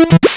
you.